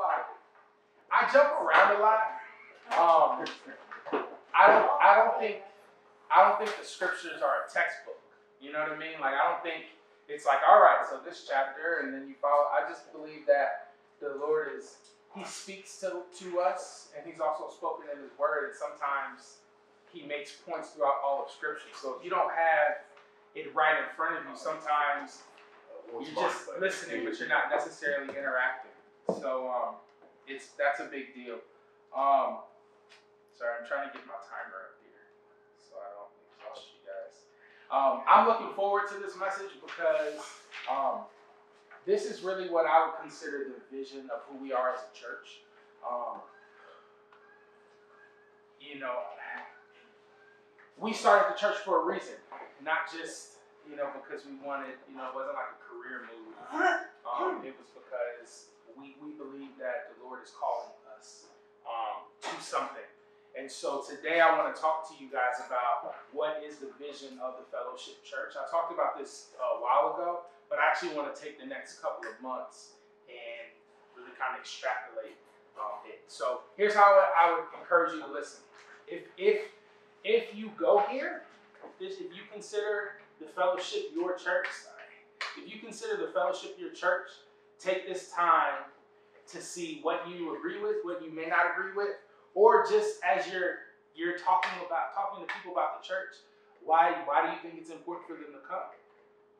why I jump around a lot. Um, I don't I don't think I don't think the scriptures are a textbook. You know what I mean? Like I don't think it's like all right, so this chapter and then you follow. I just believe that the Lord is He speaks to to us and He's also spoken in His Word. And sometimes He makes points throughout all of Scripture. So if you don't have it right in front of you, sometimes you're just listening, but you're not necessarily interacting. So um, it's that's a big deal. Um, sorry, I'm trying to get my timer up here so I don't exhaust you guys. Um, I'm looking forward to this message because um, this is really what I would consider the vision of who we are as a church. Um, you know, we started the church for a reason, not just you know because we wanted. You know, it wasn't like a career move. Um, it was because we we believe that the Lord is calling us um, to something. And so today I want to talk to you guys about what is the vision of the Fellowship Church. I talked about this a while ago, but I actually want to take the next couple of months and really kind of extrapolate um, it. So here's how I would encourage you to listen. If if if you go here, if you consider the Fellowship your church, if you consider the Fellowship your church, take this time to see what you agree with, what you may not agree with, or just as you're you're talking about talking to people about the church, why why do you think it's important for them to come?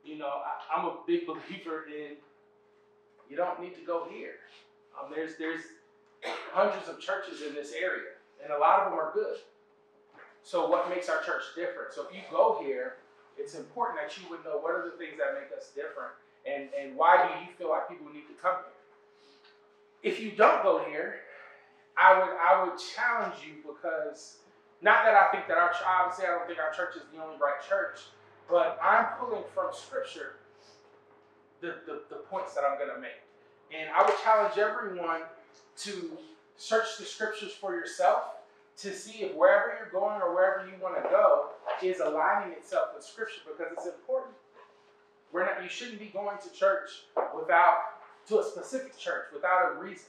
You know, I, am a big believer in you don't need to go here. Um, there's there's hundreds of churches in this area, and a lot of them are good. So what makes our church different? So if you go here, it's important that you would know what are the things that make us different, and and why do you feel like people need to come here? If you don't go here, I would I would challenge you because not that I think that our obviously I don't think our church is the only right church, but I'm pulling from scripture the, the, the points that I'm gonna make. And I would challenge everyone to search the scriptures for yourself to see if wherever you're going or wherever you want to go is aligning itself with scripture because it's important. We're not you shouldn't be going to church without to a specific church without a reason.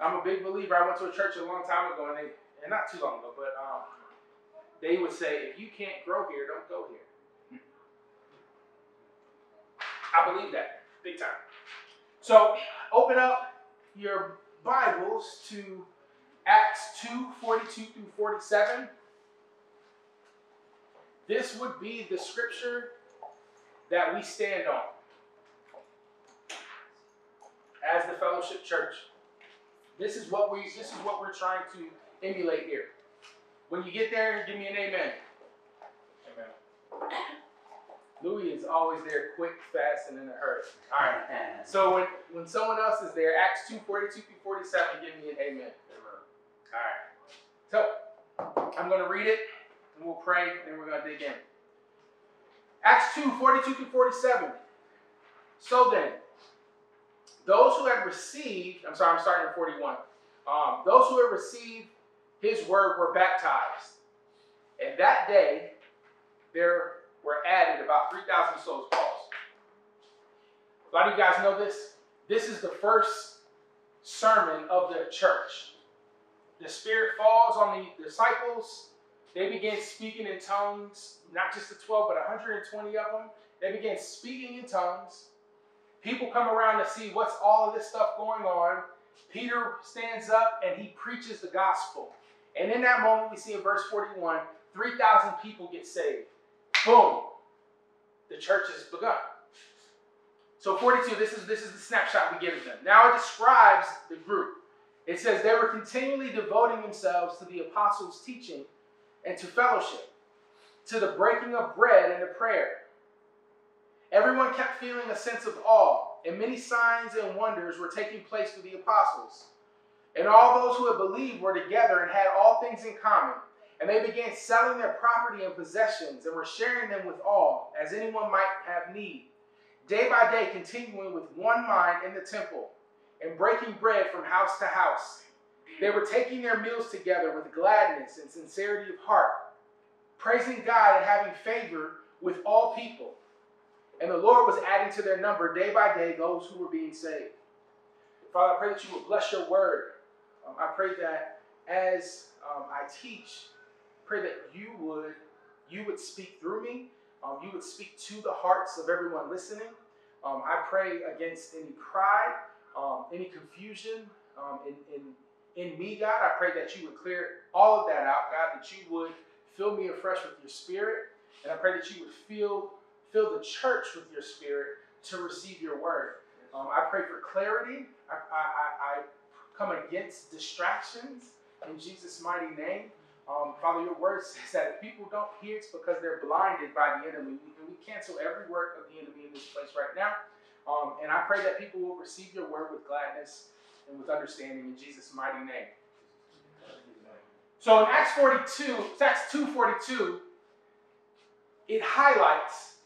I'm a big believer. I went to a church a long time ago, and they, and not too long ago, but um, they would say, if you can't grow here, don't go here. I believe that big time. So open up your Bibles to Acts 2 42 through 47. This would be the scripture that we stand on as the fellowship church. This is what we this is what we're trying to emulate here. When you get there, give me an amen. Amen. Louis is always there quick, fast, and in a hurry. All right. So when, when someone else is there, Acts 2 42 through 47, give me an amen. amen. All right. So I'm going to read it, and we'll pray, then we're going to dig in. Acts 2 42 through 47. So then, those who had received, I'm sorry, I'm starting at 41. Um, those who had received his word were baptized. And that day, there were added about 3,000 souls. Pause. A lot of you guys know this. This is the first sermon of the church. The Spirit falls on the disciples. They begin speaking in tongues, not just the 12, but 120 of them. They began speaking in tongues. People come around to see what's all of this stuff going on. Peter stands up and he preaches the gospel. And in that moment, we see in verse 41, 3,000 people get saved. Boom. The church has begun. So 42, this is, this is the snapshot we give them. Now it describes the group. It says they were continually devoting themselves to the apostles' teaching and to fellowship, to the breaking of bread and to prayer. Everyone kept feeling a sense of awe, and many signs and wonders were taking place through the apostles. And all those who had believed were together and had all things in common. And they began selling their property and possessions and were sharing them with all, as anyone might have need. Day by day, continuing with one mind in the temple and breaking bread from house to house. They were taking their meals together with gladness and sincerity of heart, praising God and having favor with all people. And the Lord was adding to their number day by day those who were being saved. Father, I pray that you would bless your word. Um, I pray that as um, I teach, pray that you would you would speak through me. Um, you would speak to the hearts of everyone listening. Um, I pray against any pride, um, any confusion um, in, in, in me, God. I pray that you would clear all of that out, God, that you would fill me afresh with your spirit. And I pray that you would fill, fill the church with your spirit to receive your word. Um, I pray for clarity. I, I, I, come against distractions in Jesus' mighty name. Um, Father, your word says that if people don't hear, it's because they're blinded by the enemy. And we cancel every work of the enemy in this place right now. Um, and I pray that people will receive your word with gladness and with understanding in Jesus' mighty name. So in Acts 42, Acts 2:42, it highlights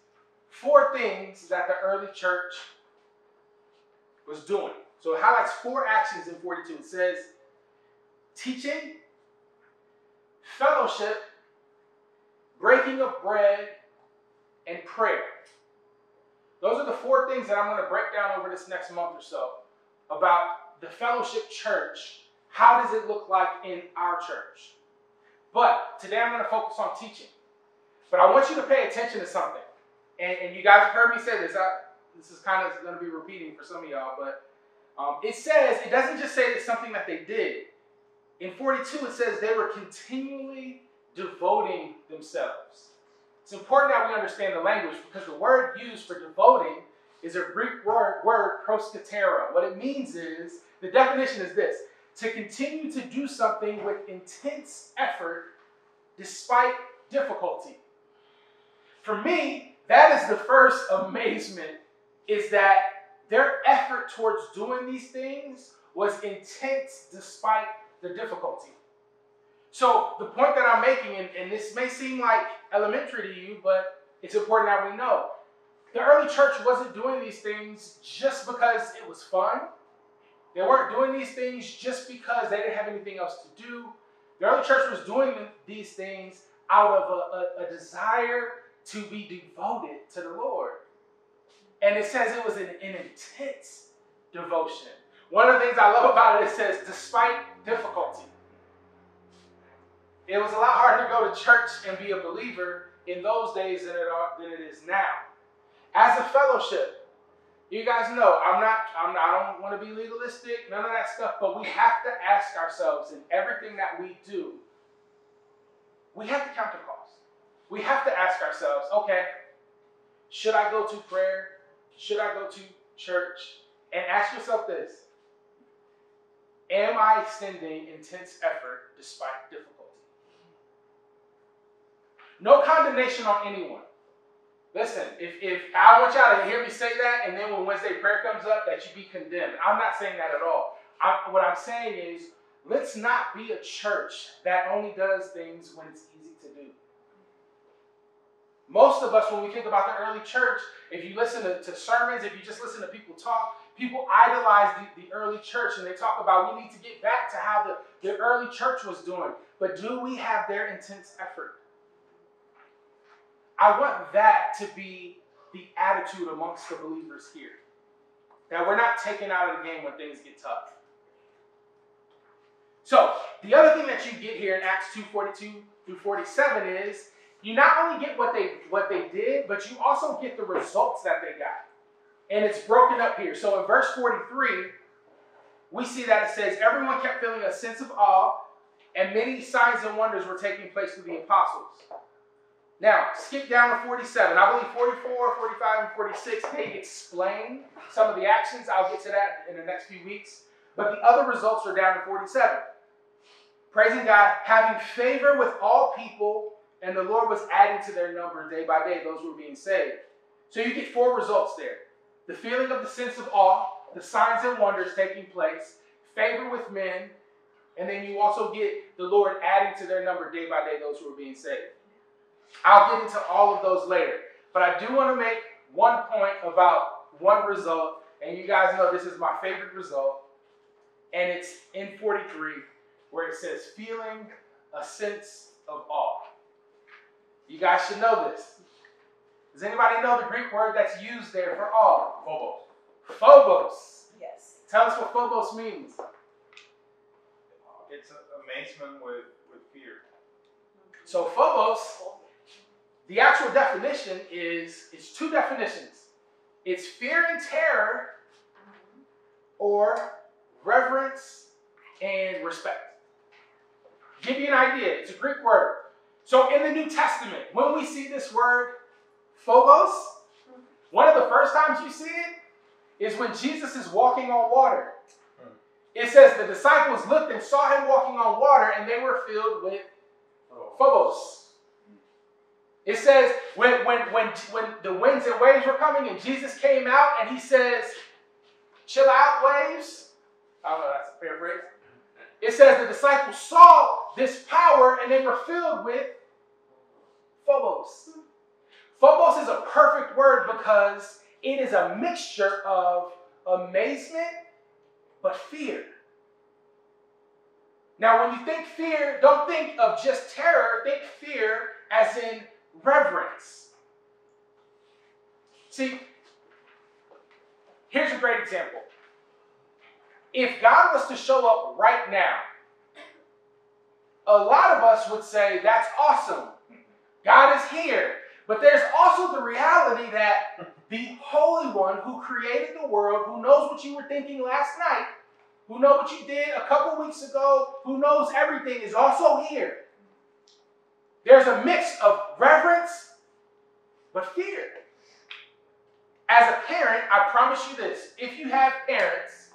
four things that the early church was doing. So it highlights four actions in 42. It says teaching, fellowship, breaking of bread, and prayer. Those are the four things that I'm going to break down over this next month or so about the fellowship church. How does it look like in our church? But today I'm going to focus on teaching. But I want you to pay attention to something. And, and you guys have heard me say this. I, this is kind of going to be repeating for some of y'all, but um, it says, it doesn't just say it's something that they did. In 42, it says they were continually devoting themselves. It's important that we understand the language because the word used for devoting is a Greek word, word proskatera. What it means is, the definition is this to continue to do something with intense effort despite difficulty. For me, that is the first amazement is that their effort towards doing these things was intense despite the difficulty. So the point that I'm making, and, and this may seem like elementary to you, but it's important that we know. The early church wasn't doing these things just because it was fun. They weren't doing these things just because they didn't have anything else to do. The early church was doing these things out of a, a, a desire to be devoted to the Lord. And it says it was an, an intense devotion. One of the things I love about it, it says, despite difficulty. It was a lot harder to go to church and be a believer in those days than it, are, than it is now. As a fellowship, you guys know I'm not, I'm not, I don't want to be legalistic, none of that stuff, but we have to ask ourselves in everything that we do, we have to count the cost. We have to ask ourselves, okay, should I go to prayer? Should I go to church? And ask yourself this Am I extending intense effort despite difficulty? No condemnation on anyone. Listen, if, if I want y'all to hear me say that, and then when Wednesday prayer comes up, that you be condemned. I'm not saying that at all. I, what I'm saying is, let's not be a church that only does things when it's easy to do. Most of us, when we think about the early church, if you listen to, to sermons, if you just listen to people talk, people idolize the, the early church and they talk about we need to get back to how the, the early church was doing. But do we have their intense effort? I want that to be the attitude amongst the believers here. That we're not taken out of the game when things get tough. So, the other thing that you get here in Acts 2:42 through 47 is you not only get what they what they did, but you also get the results that they got. And it's broken up here. So in verse 43, we see that it says everyone kept feeling a sense of awe, and many signs and wonders were taking place through the apostles. Now, skip down to 47. I believe 44, 45, and 46, they explain some of the actions. I'll get to that in the next few weeks. But the other results are down to 47. Praising God, having favor with all people, and the Lord was adding to their number day by day those who were being saved. So you get four results there the feeling of the sense of awe, the signs and wonders taking place, favor with men, and then you also get the Lord adding to their number day by day those who were being saved. I'll get into all of those later. But I do want to make one point about one result, and you guys know this is my favorite result, and it's in 43 where it says, feeling a sense of awe. You guys should know this. Does anybody know the Greek word that's used there for awe? Phobos. Phobos. Yes. Tell us what phobos means. It's amazement with, with fear. So phobos, the actual definition is it's two definitions. It's fear and terror or reverence and respect. Give you an idea. It's a Greek word. So in the New Testament, when we see this word phobos, one of the first times you see it is when Jesus is walking on water. It says the disciples looked and saw him walking on water, and they were filled with phobos. It says when when when when the winds and waves were coming, and Jesus came out, and he says, "Chill out, waves." I don't know. That's a paraphrase. It says the disciples saw this power, and they were filled with phobos. Phobos is a perfect word because it is a mixture of amazement but fear. Now, when you think fear, don't think of just terror, think fear as in reverence. See, here's a great example. If God was to show up right now, a lot of us would say, That's awesome. God is here. But there's also the reality that the Holy One who created the world, who knows what you were thinking last night, who knows what you did a couple weeks ago, who knows everything, is also here. There's a mix of reverence but fear. As a parent, I promise you this if you have parents,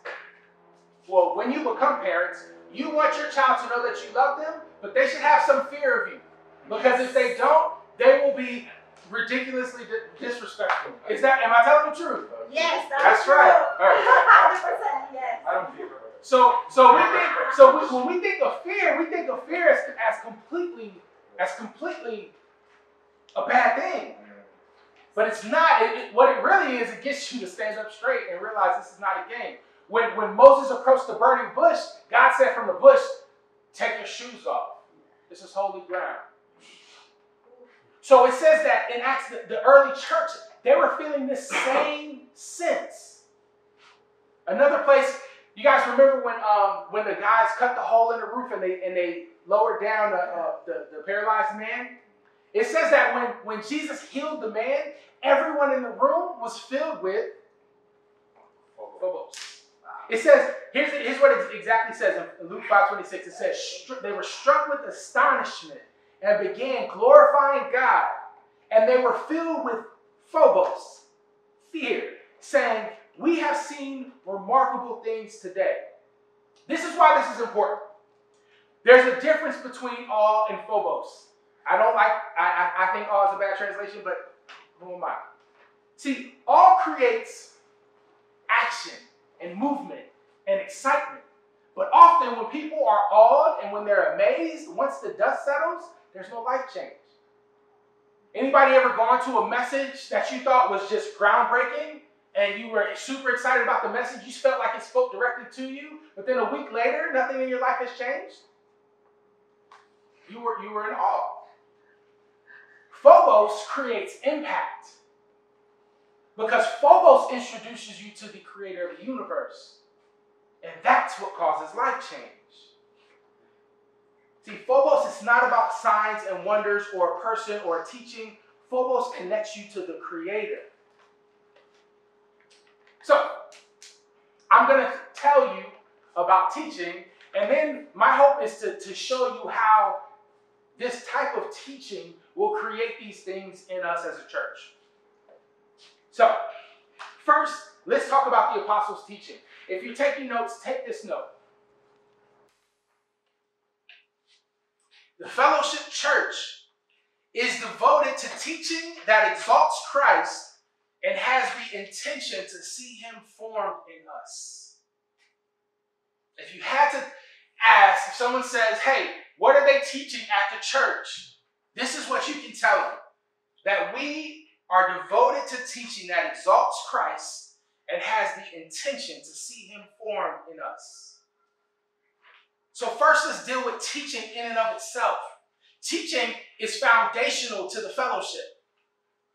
well, when you become parents, you want your child to know that you love them, but they should have some fear of you. Because if they don't, they will be ridiculously disrespectful. Is that? Am I telling the truth? Yes, that's, That's right. Right. 100%, yes. I don't it. So, so we think. So we, when we think of fear, we think of fear as, as completely, as completely a bad thing. But it's not. It, it- what it really is, it gets you to stand up straight and realize this is not a game. When when Moses approached the burning bush, God said from the bush, "Take your shoes off. This is holy ground." So it says that in Acts, the, the early church, they were feeling this same sense. Another place, you guys remember when um, when the guys cut the hole in the roof and they and they lowered down the, uh, the, the paralyzed man? It says that when, when Jesus healed the man, everyone in the room was filled with phobos. It says, here's, here's what it exactly says in Luke 5.26. It says, they were struck with astonishment and began glorifying God. And they were filled with phobos, fear, saying, we have seen remarkable things today. This is why this is important. There's a difference between awe and phobos. I don't like, I, I, I think awe is a bad translation, but who am I? See, awe creates action and movement and excitement. But often when people are awed and when they're amazed, once the dust settles, there's no life change. Anybody ever gone to a message that you thought was just groundbreaking and you were super excited about the message? You felt like it spoke directly to you, but then a week later, nothing in your life has changed? You were, you were in awe. Phobos creates impact because Phobos introduces you to the creator of the universe. And that's what causes life change. See, Phobos is not about signs and wonders or a person or a teaching. Phobos connects you to the creator. So, I'm going to tell you about teaching, and then my hope is to, to show you how this type of teaching will create these things in us as a church. So, first, let's talk about the apostles' teaching. If you're taking notes, take this note. The Fellowship Church is devoted to teaching that exalts Christ and has the intention to see him formed in us. If you had to ask, if someone says, hey, what are they teaching at the church? This is what you can tell them that we are devoted to teaching that exalts Christ and has the intention to see him formed in us. So, first, let's deal with teaching in and of itself. Teaching is foundational to the fellowship.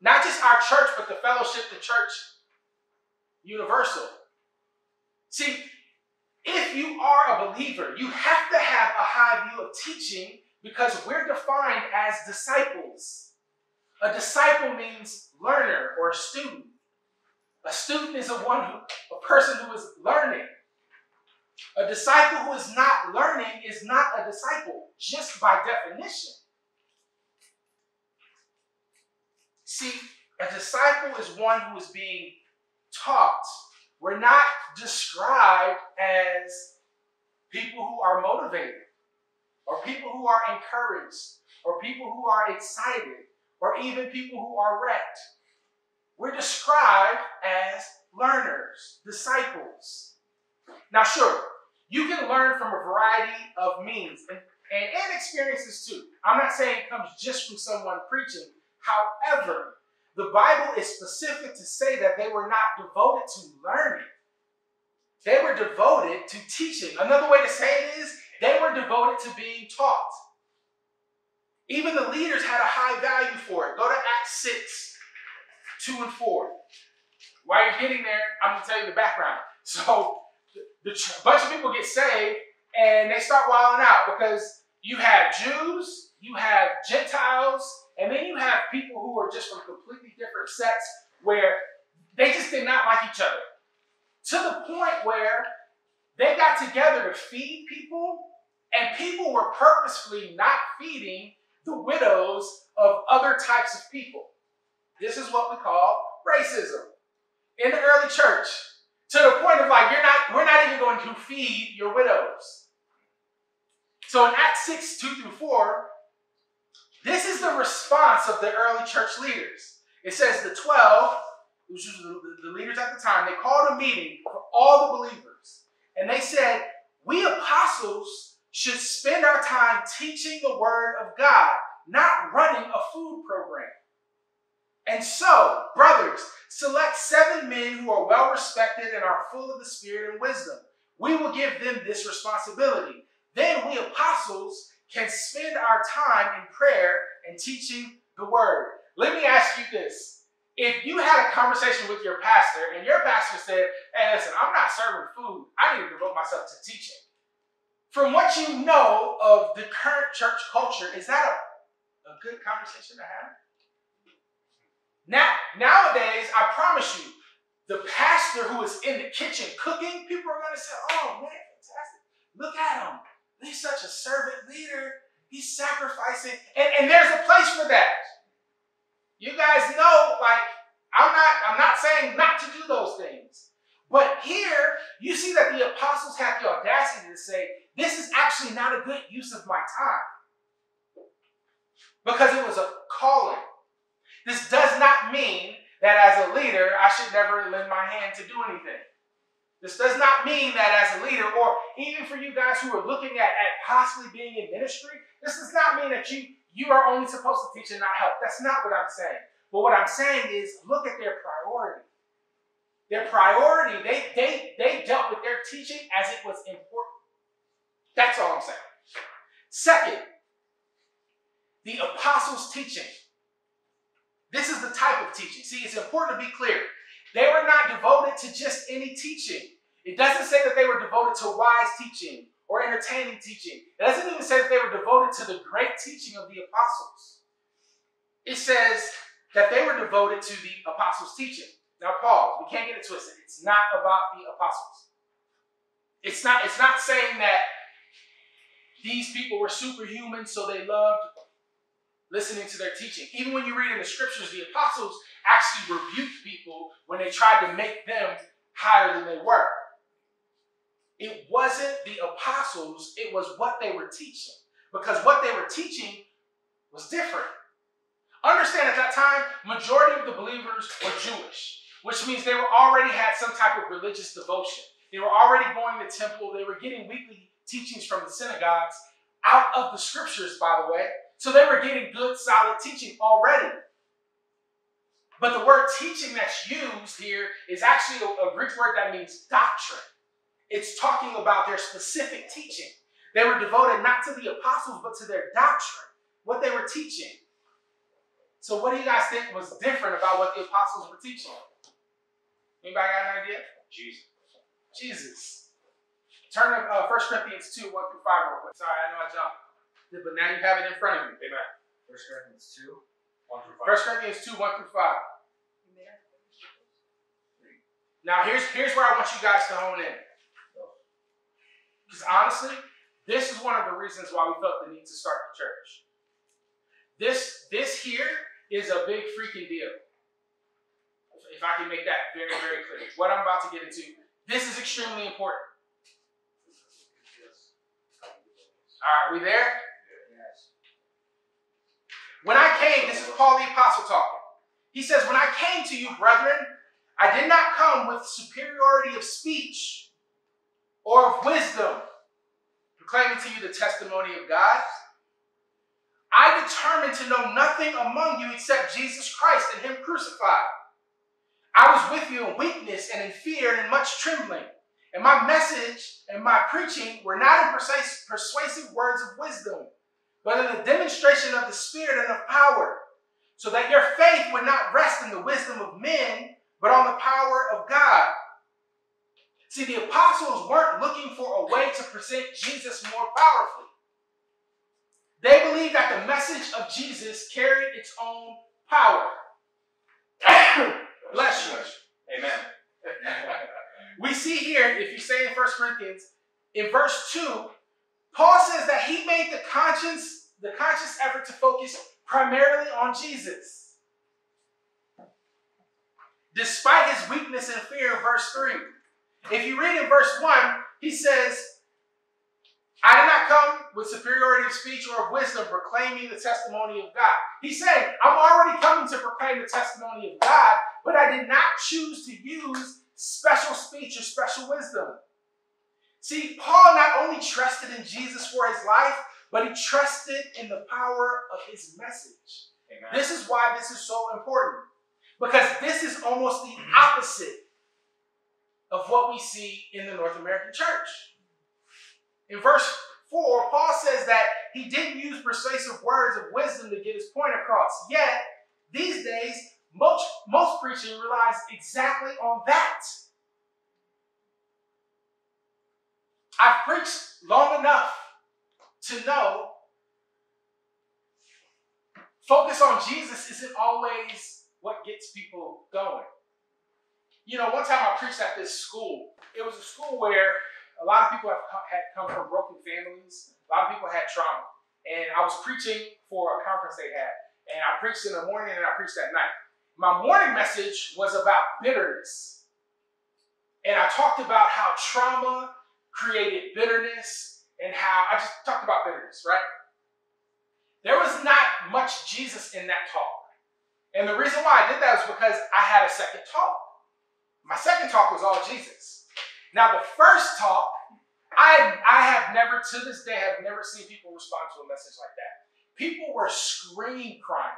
Not just our church, but the fellowship, the church universal. See, if you are a believer, you have to have a high view of teaching because we're defined as disciples. A disciple means learner or student. A student is a one who, a person who is learning. A disciple who is not learning is not a disciple, just by definition. See, a disciple is one who is being taught. We're not described as people who are motivated, or people who are encouraged, or people who are excited, or even people who are wrecked. We're described as learners, disciples. Now, sure, you can learn from a variety of means and, and, and experiences too. I'm not saying it comes just from someone preaching. However, the Bible is specific to say that they were not devoted to learning. They were devoted to teaching. Another way to say it is they were devoted to being taught. Even the leaders had a high value for it. Go to Acts 6, 2 and 4. While you're getting there, I'm going to tell you the background. So, the, the bunch of people get saved and they start wilding out because you have Jews, you have Gentiles, and then you have people who are just from completely different sects where they just did not like each other. To the point where they got together to feed people, and people were purposefully not feeding the widows of other types of people. This is what we call racism. In the early church, to the point of like, you're not, we're not even going to feed your widows. So in Acts 6, 2 through 4, this is the response of the early church leaders. It says the 12, which was the, leaders at the time, they called a meeting for all the believers. And they said, We apostles should spend our time teaching the word of God, not running a food program. And so, brothers, select seven men who are well respected and are full of the Spirit and wisdom. We will give them this responsibility. Then we apostles can spend our time in prayer and teaching the word. Let me ask you this. If you had a conversation with your pastor and your pastor said, Hey, listen, I'm not serving food, I need to devote myself to teaching. From what you know of the current church culture, is that a, a good conversation to have? Now, nowadays, I promise you, the pastor who is in the kitchen cooking, people are going to say, oh man, fantastic. Look at him. He's such a servant leader. He's sacrificing. And, and there's a place for that. You guys know, like, I'm not, I'm not saying not to do those things. But here, you see that the apostles have the audacity to say, this is actually not a good use of my time. Because it was a calling. This does not mean that as a leader, I should never lend my hand to do anything. This does not mean that as a leader, or even for you guys who are looking at, at possibly being in ministry, this does not mean that you, you are only supposed to teach and not help. That's not what I'm saying. But what I'm saying is look at their priority. Their priority, they, they, they dealt with their teaching as it was important. That's all I'm saying. Second, the apostles' teaching. This is the type of teaching. See, it's important to be clear. They were not devoted to just any teaching. It doesn't say that they were devoted to wise teaching or entertaining teaching. It doesn't even say that they were devoted to the great teaching of the apostles. It says that they were devoted to the apostles' teaching. Now, pause. We can't get it twisted. It's not about the apostles. It's not, it's not saying that these people were superhuman, so they loved listening to their teaching. Even when you read in the scriptures, the apostles actually rebuked people when they tried to make them higher than they were. It wasn't the apostles, it was what they were teaching. Because what they were teaching was different. Understand at that time, majority of the believers were Jewish, which means they were already had some type of religious devotion. They were already going to temple, they were getting weekly teachings from the synagogues out of the scriptures, by the way. So they were getting good, solid teaching already. But the word teaching that's used here is actually a, a Greek word that means doctrine. It's talking about their specific teaching. They were devoted not to the apostles, but to their doctrine, what they were teaching. So, what do you guys think was different about what the apostles were teaching? Anybody got an idea? Jesus. Jesus. Turn to uh, 1 Corinthians 2, 1 through 5 real quick. Sorry, I know I jumped. But now you have it in front of you. Amen. First Corinthians 2. 1 through 5. 1 Corinthians 2, 1 through 5. Now here's here's where I want you guys to hone in. Because honestly, this is one of the reasons why we felt the need to start the church. This this here is a big freaking deal. If I can make that very, very clear. What I'm about to get into, this is extremely important. All right, we there? When I came, this is Paul the Apostle talking. He says, When I came to you, brethren, I did not come with superiority of speech or of wisdom, proclaiming to you the testimony of God. I determined to know nothing among you except Jesus Christ and Him crucified. I was with you in weakness and in fear and in much trembling. And my message and my preaching were not in persuasive words of wisdom, but in the demonstration of the Spirit and of power, so that your faith would not rest in the wisdom of men, but on the power of God. See, the apostles weren't looking for a way to present Jesus more powerfully. They believed that the message of Jesus carried its own power. Bless you. Amen. we see here, if you say in 1 Corinthians, in verse 2, Paul says that he made the conscious, the conscious effort to focus primarily on Jesus. Despite his weakness and fear in verse 3. If you read in verse 1, he says, I did not come with superiority of speech or of wisdom, proclaiming the testimony of God. He's saying, I'm already coming to proclaim the testimony of God, but I did not choose to use special speech or special wisdom. See, Paul not only trusted in Jesus for his life, but he trusted in the power of his message. Amen. This is why this is so important. Because this is almost the opposite of what we see in the North American church. In verse 4, Paul says that he didn't use persuasive words of wisdom to get his point across. Yet, these days, most, most preaching relies exactly on that. I've preached long enough to know focus on Jesus isn't always what gets people going. You know, one time I preached at this school. It was a school where a lot of people have had come from broken families. A lot of people had trauma. And I was preaching for a conference they had. And I preached in the morning and I preached at night. My morning message was about bitterness. And I talked about how trauma created bitterness and how I just talked about bitterness, right? There was not much Jesus in that talk. And the reason why I did that was because I had a second talk. My second talk was all Jesus. Now, the first talk, I, I have never, to this day, have never seen people respond to a message like that. People were screaming, crying.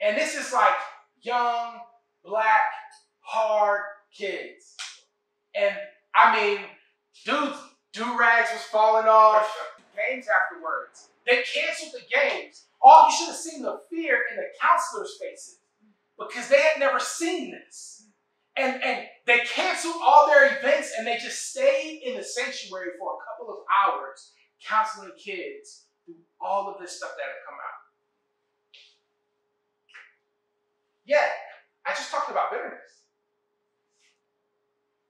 And this is like young, black, hard kids. And I mean, dudes, do rags was falling off. Games afterwards. They canceled the games. All you should have seen the fear in the counselors' faces because they had never seen this. And, and they canceled all their events and they just stayed in the sanctuary for a couple of hours counseling kids through all of this stuff that had come out. Yet, I just talked about bitterness.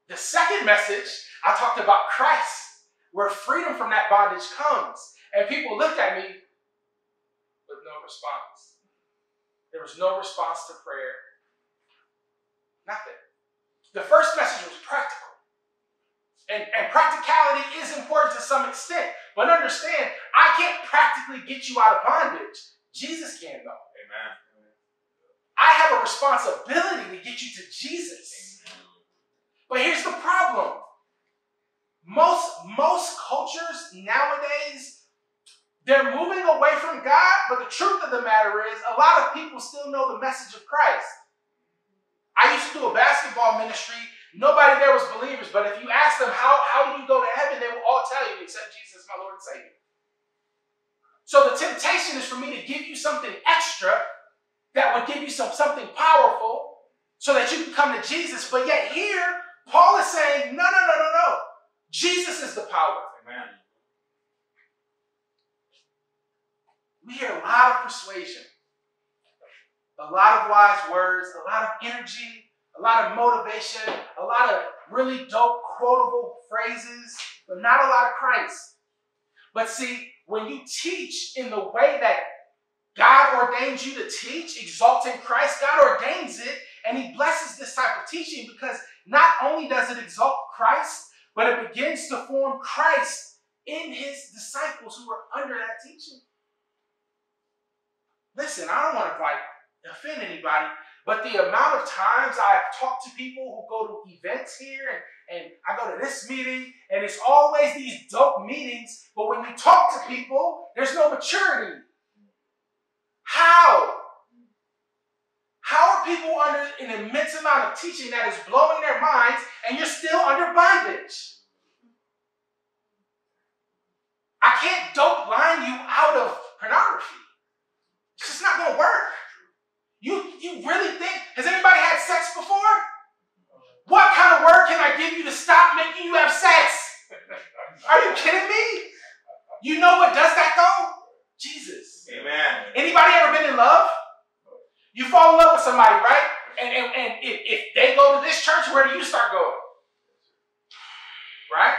The second message, I talked about Christ, where freedom from that bondage comes. And people looked at me with no response. There was no response to prayer. Nothing. The first message was practical. And, and practicality is important to some extent. But understand, I can't practically get you out of bondage. Jesus can, though. Amen. I have a responsibility to get you to Jesus. But here's the problem. Most, most cultures nowadays, they're moving away from God, but the truth of the matter is, a lot of people still know the message of Christ. I used to do a basketball ministry. Nobody there was believers, but if you ask them, how, how do you go to heaven, they will all tell you, except Jesus, my Lord and Savior. So the temptation is for me to give you something extra that would give you some something powerful so that you can come to Jesus. But yet here, Paul is saying, no, no, no, no, no. Jesus is the power. Amen. We hear a lot of persuasion, a lot of wise words, a lot of energy, a lot of motivation, a lot of really dope quotable phrases, but not a lot of Christ. But see, when you teach in the way that God ordains you to teach, exalting Christ, God ordains it and He blesses this type of teaching because not only does it exalt Christ, but it begins to form Christ in His disciples who are under that teaching. Listen, I don't want to like offend anybody, but the amount of times I have talked to people who go to events here and, and I go to this meeting, and it's always these dope meetings, but when you talk to people, there's no maturity. How? People under an immense amount of teaching that is blowing their minds and you're still under bondage? I can't dope line you out of pornography. It's just not gonna work. You you really think has anybody had sex before? What kind of word can I give you to stop making you have sex? Are you kidding me? You know what does that though? Jesus. Amen. Anybody ever been in love? You fall in love with somebody, right? And, and, and if, if they go to this church, where do you start going? Right?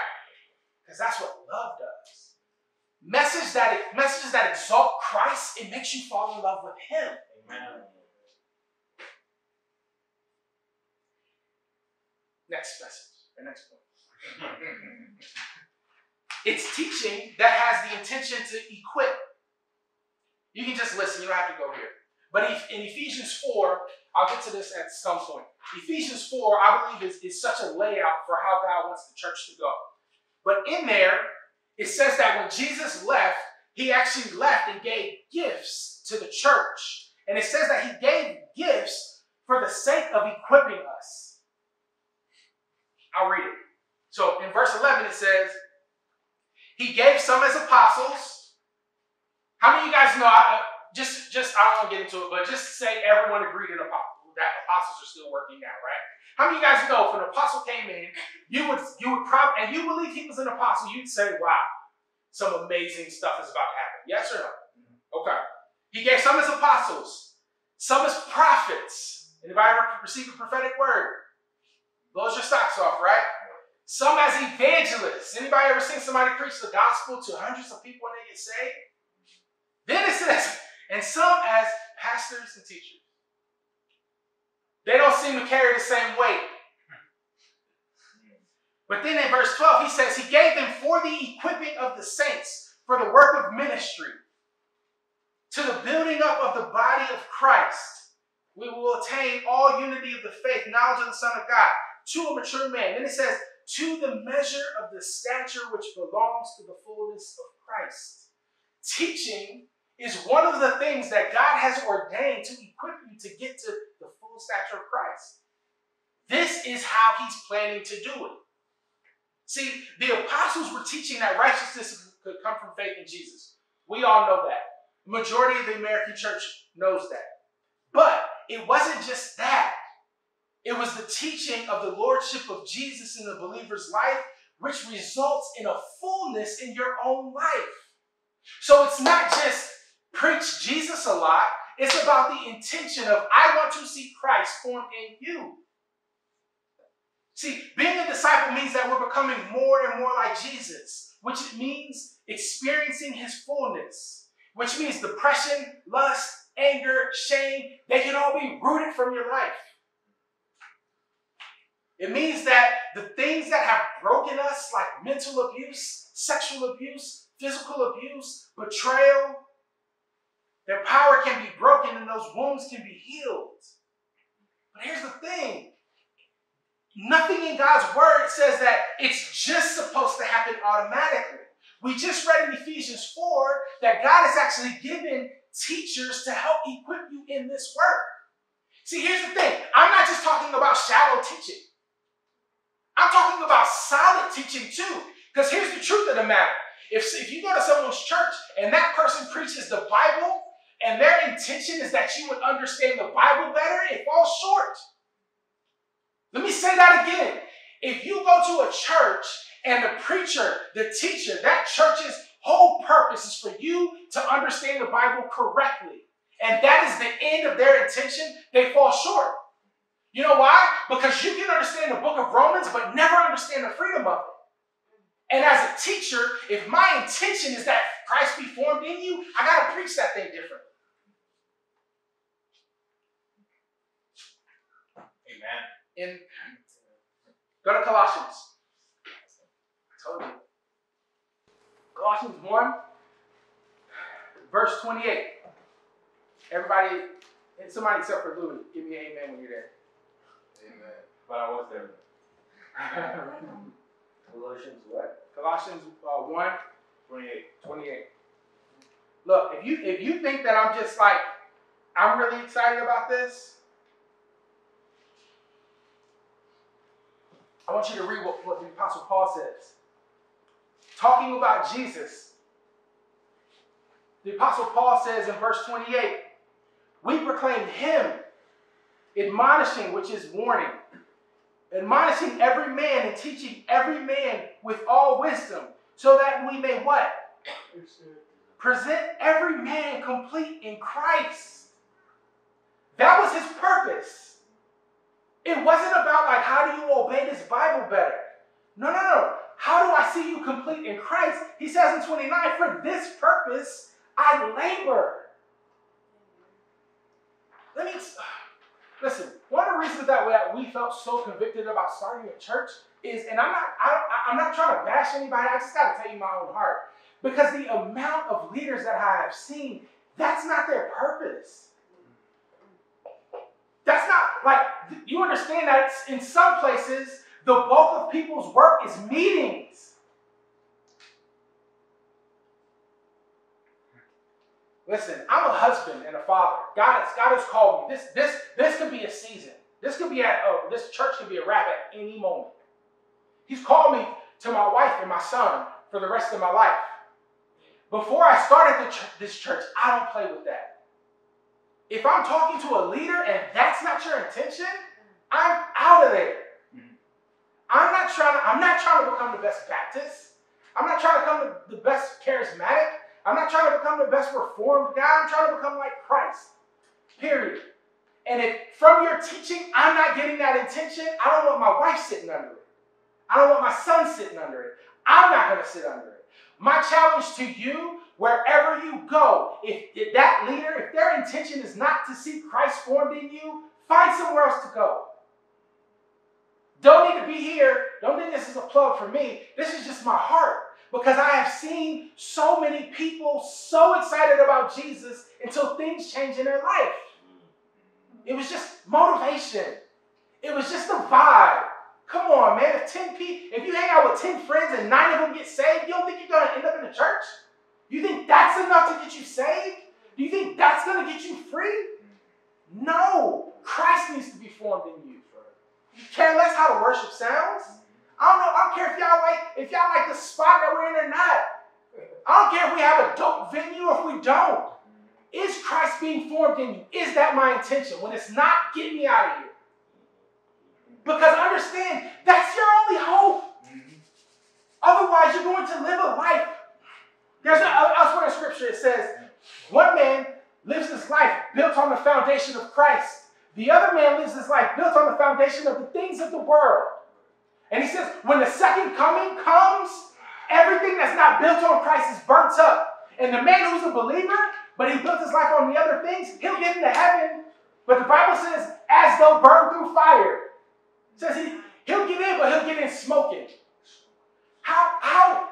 Because that's what love does. Message that messages that exalt Christ, it makes you fall in love with Him. Amen. Next message, or next point. It's teaching that has the intention to equip. You can just listen, you don't have to go here. But in Ephesians 4, I'll get to this at some point. Ephesians 4, I believe, is, is such a layout for how God wants the church to go. But in there, it says that when Jesus left, he actually left and gave gifts to the church. And it says that he gave gifts for the sake of equipping us. I'll read it. So in verse 11, it says, He gave some as apostles. How many of you guys know? I, just, just I don't want to get into it, but just say everyone agreed that apostles are still working now, right? How many of you guys know if an apostle came in, you would you would probably and you believe he was an apostle, you'd say, wow, some amazing stuff is about to happen. Yes or no? Mm-hmm. Okay. He gave some as apostles, some as prophets. Anybody ever receive a prophetic word? Blows your socks off, right? Some as evangelists. Anybody ever seen somebody preach the gospel to hundreds of people and they get saved? Then it says, and some as pastors and teachers. They don't seem to carry the same weight. But then in verse 12, he says, He gave them for the equipping of the saints, for the work of ministry, to the building up of the body of Christ. We will attain all unity of the faith, knowledge of the Son of God, to a mature man. Then it says, to the measure of the stature which belongs to the fullness of Christ. Teaching is one of the things that God has ordained to equip you to get to the full stature of Christ. This is how he's planning to do it. See, the apostles were teaching that righteousness could come from faith in Jesus. We all know that. Majority of the American church knows that. But it wasn't just that. It was the teaching of the lordship of Jesus in the believer's life, which results in a fullness in your own life. So it's not just preach Jesus a lot, it's about the intention of, I want to see Christ formed in you. See, being a disciple means that we're becoming more and more like Jesus, which means experiencing his fullness, which means depression, lust, anger, shame, they can all be rooted from your life. It means that the things that have broken us, like mental abuse, sexual abuse, physical abuse, betrayal, their power can be broken and those wounds can be healed. But here's the thing nothing in God's word says that it's just supposed to happen automatically. We just read in Ephesians 4 that God has actually given teachers to help equip you in this work. See, here's the thing I'm not just talking about shallow teaching, I'm talking about solid teaching too. Because here's the truth of the matter if, if you go to someone's church and that person preaches the Bible, and their intention is that you would understand the Bible better, it falls short. Let me say that again. If you go to a church And the preacher, the teacher, that church's whole purpose is for you to understand the Bible correctly. And that is the end of their intention. They fall short. You know why? Because you can understand the book of Romans, but never understand the freedom of it. And as a teacher, if my intention is that Christ be formed in you, I got to preach that thing differently. Amen. In go to Colossians. I told you. Colossians 1, verse 28. Everybody, and somebody except for Louis, give me an amen when you're there. Amen. But I was there. Colossians what? Colossians uh, 1, 28. 28. Look, if you if you think that I'm just like I'm really excited about this, I want you to read what, what the Apostle Paul says. Talking about Jesus, the Apostle Paul says in verse 28, we proclaim him, admonishing, which is warning, admonishing every man and teaching every man with all wisdom, so that we may what? Present every man complete in Christ. That was his purpose. It wasn't about like how do you obey this Bible better? No, no, no. How do I see you complete in Christ? He says in 29, for this purpose I labor. Let me listen. One of the reasons that we felt so convicted about starting a church is, and I'm not, I, I'm not trying to bash anybody. I just got to tell you my own heart, because the amount of leaders that I have seen, that's not their purpose. Like you understand that in some places the bulk of people's work is meetings. Listen, I'm a husband and a father. God has, God has called me. This, this, this could be a season. This could be at uh, this church could be a wrap at any moment. He's called me to my wife and my son for the rest of my life. Before I started ch- this church, I don't play with that. If I'm talking to a leader and that's not your intention, I'm out of there. I'm not trying to, I'm not trying to become the best Baptist. I'm not trying to become the, the best charismatic. I'm not trying to become the best reformed guy. I'm trying to become like Christ. Period. And if from your teaching I'm not getting that intention, I don't want my wife sitting under it. I don't want my son sitting under it. I'm not going to sit under it. My challenge to you, wherever you go, if, if that leader, if their intention is not to see Christ formed in you, find somewhere else to go. Don't need to be here. Don't think this is a plug for me. This is just my heart because I have seen so many people so excited about Jesus until things change in their life. It was just motivation. It was just a vibe. Come on, man. If 10 people, if you hang out with 10 friends and nine of them get saved, you don't think you're gonna end up in the church? You think that's enough to get you saved? Do you think that's gonna get you free? No. Christ needs to be formed in you. You care less how the worship sounds. I don't know. I don't care if y'all like if y'all like the spot that we're in or not. I don't care if we have a dope venue or if we don't. Is Christ being formed in you? Is that my intention? When it's not, get me out of here. Because understand, that's your only hope. Mm-hmm. Otherwise, you're going to live a life. There's a, elsewhere in Scripture it says, one man lives his life built on the foundation of Christ. The other man lives his life built on the foundation of the things of the world. And he says, when the second coming comes, everything that's not built on Christ is burnt up. And the man who's a believer, but he built his life on the other things, he'll get into heaven. But the Bible says, as though burned through fire. It says he, he'll get in, but he'll get in smoking. How, how,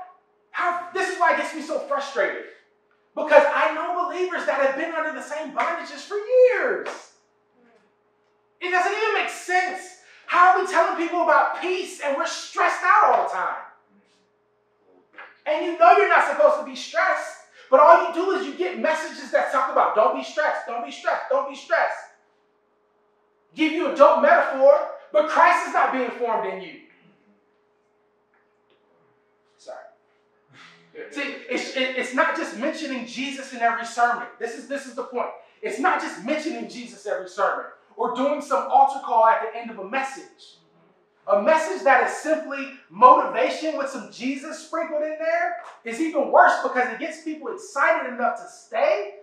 how, this is why it gets me so frustrated. Because I know believers that have been under the same bondages for years. It doesn't even make sense. How are we telling people about peace and we're stressed out all the time? And you know you're not supposed to be stressed, but all you do is you get messages that talk about don't be stressed, don't be stressed, don't be stressed. Give you a dope metaphor, but Christ is not being formed in you. Sorry. See, it's, it's not just mentioning Jesus in every sermon. This is, this is the point. It's not just mentioning Jesus every sermon or doing some altar call at the end of a message. A message that is simply motivation with some Jesus sprinkled in there is even worse because it gets people excited enough to stay,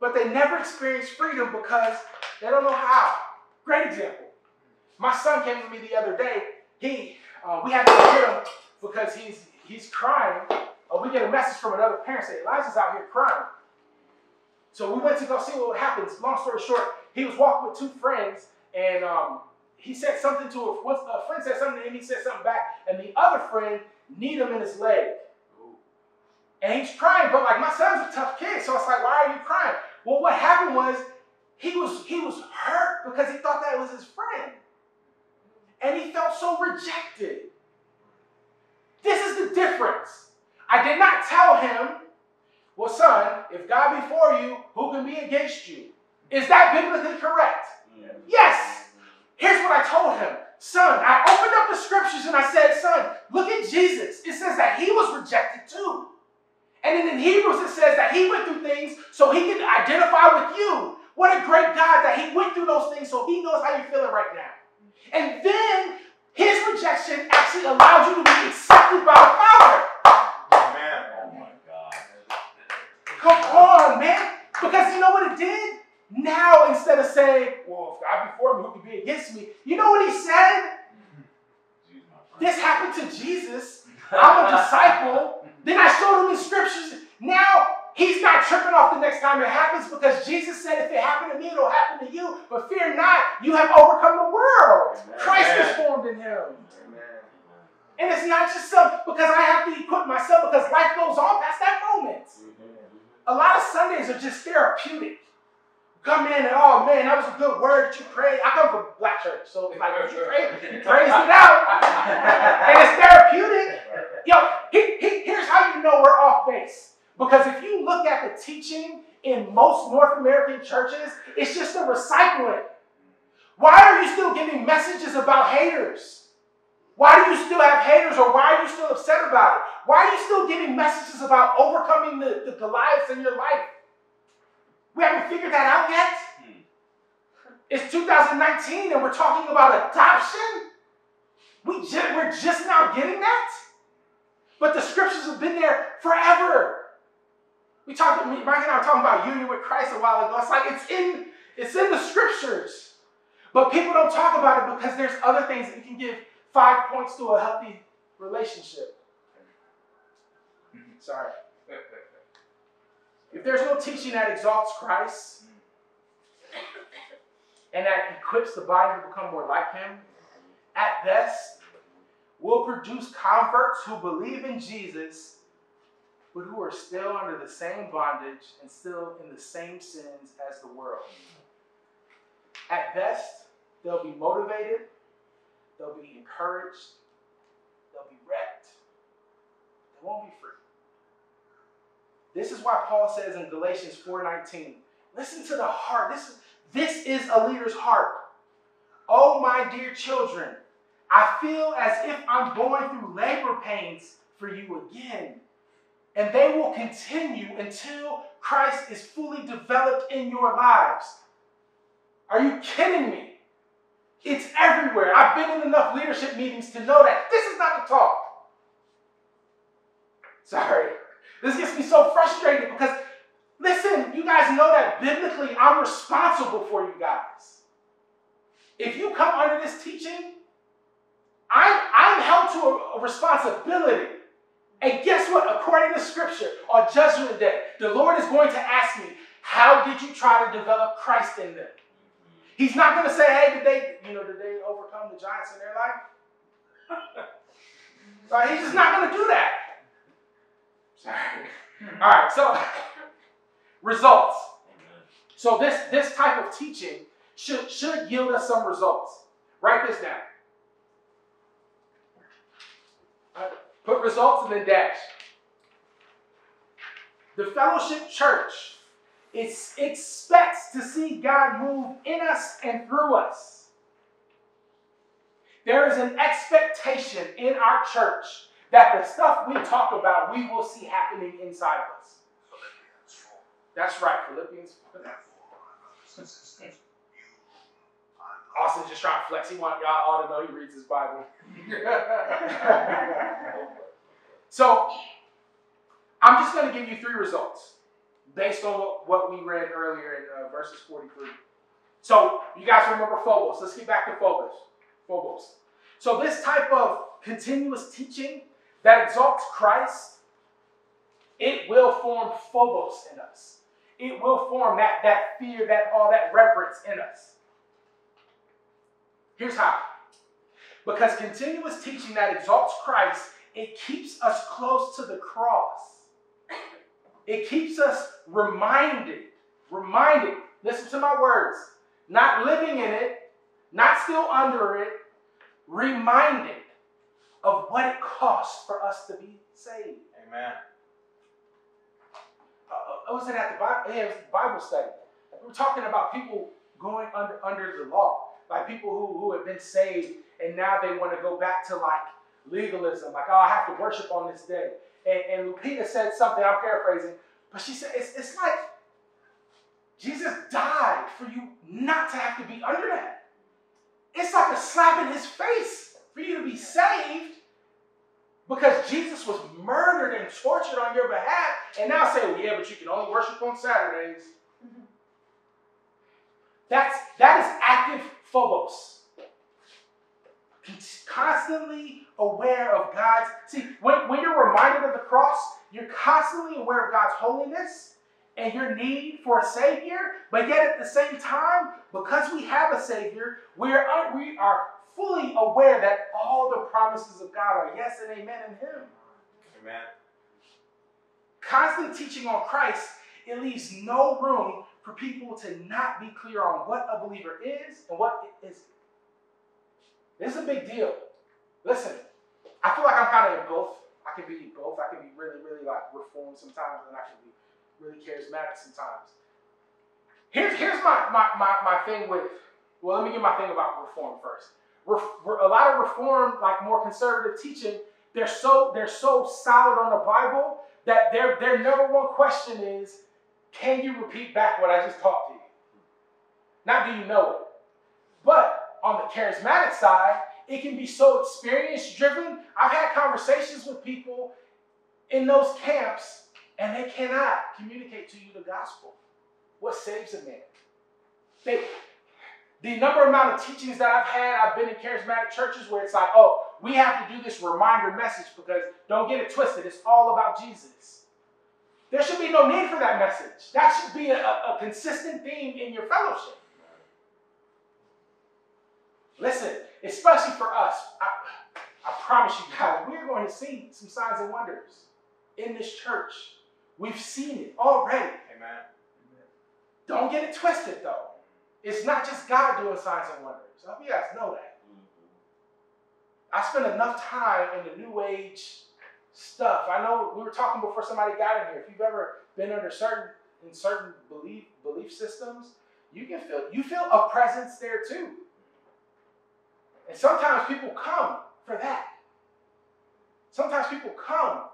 but they never experience freedom because they don't know how. Great example. My son came to me the other day. He, uh, we had to get him because he's he's crying. We get a message from another parent saying Elijah's out here crying. So we went to go see what happens. Long story short, he was walking with two friends, and um, he said something to a, a friend said something to him. He said something back, and the other friend kneed him in his leg. And he's crying, but like my son's a tough kid, so it's like, why are you crying? Well, what happened was he was he was hurt because he thought that was his friend. And he felt so rejected. This is the difference. I did not tell him, well, son, if God be for you, who can be against you? Is that biblically correct? Yes. Here's what I told him. Son, I opened up the scriptures and I said, son, look at Jesus. It says that he was rejected too. And then in Hebrews, it says that he went through things so he could identify with you. What a great God that he went through those things so he knows how you're feeling right now. And then his rejection actually allowed you to be accepted by the Father. Amen. Oh my God. Come on, man. Because you know what it did? Now, instead of saying, well, if God be for me, who can be against me? You know what he said? Excuse my friend. This happened to Jesus. I'm a disciple. Then I showed him the scriptures. Now he's not tripping off the next time it happens because Jesus said, if it happened to me, it'll happen to you. But fear not, you have overcome the world. Christ is formed in him. Amen. And it's not just some because I have to equip myself because life goes on past that moment. Mm-hmm. A lot of Sundays are just therapeutic. Come in and oh man, that was a good word that you prayed. I come from black church, so like you pray, you praise it out, and it's therapeutic. Yo, he, he, here's how you know we're off base. Because if you look at the teaching in most North American churches, it's just a recycling. Why are you still giving messages about haters? Why do you still have haters or why are you still upset about it? Why are you still giving messages about overcoming the, the Goliaths in your life? We haven't figured that out yet. Hmm. It's 2019 and we're talking about adoption. We we're just now getting that. But the scriptures have been there forever. We talked, Mike and I were talking about union with Christ a while ago. It's like it's in, it's in the scriptures. But people don't talk about it because there's other things that you can give five points to a healthy relationship. Sorry. If there's no teaching that exalts Christ and that equips the body to become more like Him, at best, will produce converts who believe in Jesus, but who are still under the same bondage and still in the same sins as the world. At best, they'll be motivated, they'll be encouraged, they'll be wrecked. They won't be free. This is why Paul says in Galatians 4:19, listen to the heart. This is, this is a leader's heart. Oh, my dear children, I feel as if I'm going through labor pains for you again. And they will continue until Christ is fully developed in your lives. Are you kidding me? It's everywhere. I've been in enough leadership meetings to know that this is not the talk. Sorry. This gets me so frustrated because, listen, you guys know that biblically I'm responsible for you guys. If you come under this teaching, I'm, I'm held to a, a responsibility. And guess what? According to scripture, on judgment day, the Lord is going to ask me, how did you try to develop Christ in them? He's not going to say, hey, did they, you know, did they overcome the giants in their life? right? He's just not going to do that. Sorry. All right, so results. So this this type of teaching should should yield us some results. Write this down. Put results and then dash. The fellowship church is, expects to see God move in us and through us. There is an expectation in our church that the stuff we talk about, we will see happening inside of us. That's right, Philippians. Austin's just trying to flex. He want y'all all to know he reads his Bible. so I'm just going to give you three results based on what, what we read earlier in uh, verses 43. So you guys remember Phobos. Let's get back to Phobos. Phobos. So this type of continuous teaching that exalts Christ, it will form Phobos in us. It will form that, that fear, that all that reverence in us. Here's how. Because continuous teaching that exalts Christ, it keeps us close to the cross. It keeps us reminded, reminded, listen to my words, not living in it, not still under it, reminded of what it costs for us to be saved. Amen. Uh, I was it at the Bible, yeah, was Bible study. We were talking about people going under under the law, like people who, who have been saved and now they want to go back to like legalism, like oh I have to worship on this day. And, and Lupita said something, I'm paraphrasing, but she said it's, it's like Jesus died for you not to have to be under that. It's like a slap in his face for you to be saved because Jesus was murdered and tortured on your behalf, and now say, well, yeah, but you can only worship on Saturdays. Mm-hmm. That's that is active phobos. Constantly aware of God's. See, when, when you're reminded of the cross, you're constantly aware of God's holiness and your need for a Savior, but yet at the same time, because we have a Savior, we're, uh, we are fully aware that all the promises of God are yes and amen in Him. Amen. Constant teaching on Christ, it leaves no room for people to not be clear on what a believer is and what it isn't. This is a big deal. Listen, I feel like I'm kind of in both. I can be both. I can be really, really like reformed sometimes, and I can be really charismatic sometimes. Here's, here's my, my, my, my thing with, well, let me get my thing about reform first. Re- a lot of reform, like more conservative teaching, they're so they're so solid on the Bible that their their number one question is, can you repeat back what I just taught to you? Not do you know it. But on the charismatic side, it can be so experience driven. I've had conversations with people in those camps, and they cannot communicate to you the gospel. What saves a man? They, the number amount of teachings that I've had, I've been in charismatic churches where it's like, oh, we have to do this reminder message because don't get it twisted. It's all about Jesus. There should be no need for that message. That should be a, a consistent theme in your fellowship. Listen, especially for us, I, I promise you guys, we're going to see some signs and wonders in this church. We've seen it already. Amen. Don't get it twisted though. It's not just God doing signs and wonders. I hope you guys know that. Mm-hmm. I spend enough time in the New Age stuff. I know we were talking before somebody got in here. If you've ever been under certain in certain belief belief systems, you can feel you feel a presence there too. And sometimes people come for that. Sometimes people come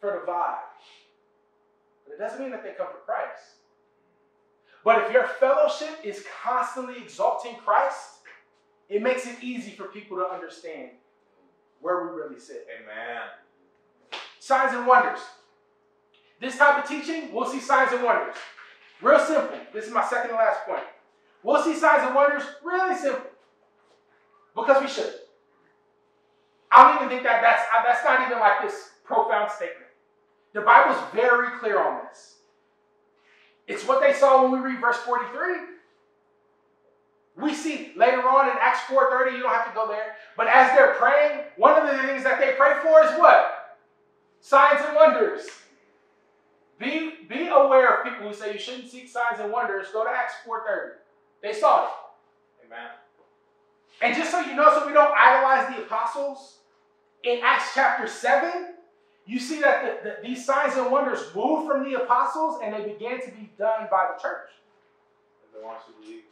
for the vibe. But it doesn't mean that they come for Christ. But if your fellowship is constantly exalting Christ, it makes it easy for people to understand where we really sit. Amen. Signs and wonders. This type of teaching, we'll see signs and wonders. Real simple. This is my second to last point. We'll see signs and wonders really simple. Because we should. I don't even think that that's, uh, that's not even like this profound statement. The Bible's very clear on this. It's what they saw when we read verse 43. We see later on in Acts 4:30, you don't have to go there, but as they're praying, one of the things that they pray for is what? Signs and wonders. Be, be aware of people who say you shouldn't seek signs and wonders. Go to Acts 4:30. They saw it. Amen. And just so you know, so we don't idolize the apostles, in Acts chapter 7, you see that the, the, these signs and wonders moved from the apostles and they began to be done by the church. The ones believe.